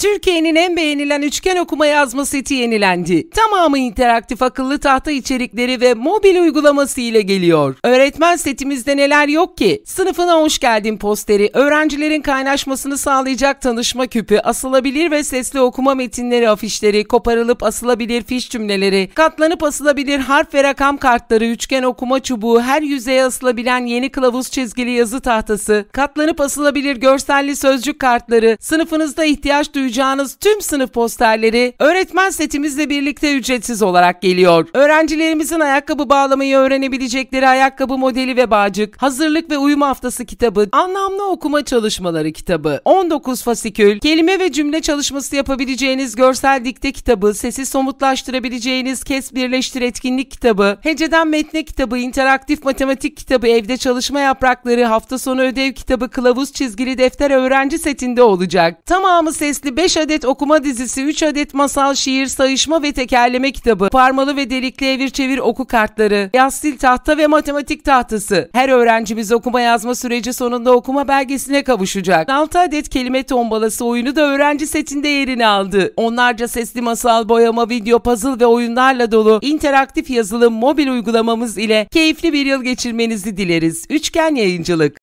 Türkiye'nin en beğenilen üçgen okuma yazma seti yenilendi. Tamamı interaktif akıllı tahta içerikleri ve mobil uygulaması ile geliyor. Öğretmen setimizde neler yok ki? Sınıfına hoş geldin posteri, öğrencilerin kaynaşmasını sağlayacak tanışma küpü, asılabilir ve sesli okuma metinleri afişleri, koparılıp asılabilir fiş cümleleri, katlanıp asılabilir harf ve rakam kartları, üçgen okuma çubuğu, her yüzeye asılabilen yeni kılavuz çizgili yazı tahtası, katlanıp asılabilir görselli sözcük kartları, sınıfınızda ihtiyaç duyacağınız duyacağınız tüm sınıf posterleri öğretmen setimizle birlikte ücretsiz olarak geliyor. Öğrencilerimizin ayakkabı bağlamayı öğrenebilecekleri ayakkabı modeli ve bağcık, hazırlık ve uyum haftası kitabı, anlamlı okuma çalışmaları kitabı, 19 fasikül, kelime ve cümle çalışması yapabileceğiniz görsel dikte kitabı, sesi somutlaştırabileceğiniz kes birleştir etkinlik kitabı, heceden metne kitabı, interaktif matematik kitabı, evde çalışma yaprakları, hafta sonu ödev kitabı, kılavuz çizgili defter öğrenci setinde olacak. Tamamı sesli 5 adet okuma dizisi, 3 adet masal, şiir, sayışma ve tekerleme kitabı, parmalı ve delikli evir çevir oku kartları, yastil tahta ve matematik tahtası. Her öğrencimiz okuma yazma süreci sonunda okuma belgesine kavuşacak. 6 adet kelime tombalası oyunu da öğrenci setinde yerini aldı. Onlarca sesli masal, boyama, video, puzzle ve oyunlarla dolu interaktif yazılım mobil uygulamamız ile keyifli bir yıl geçirmenizi dileriz. Üçgen Yayıncılık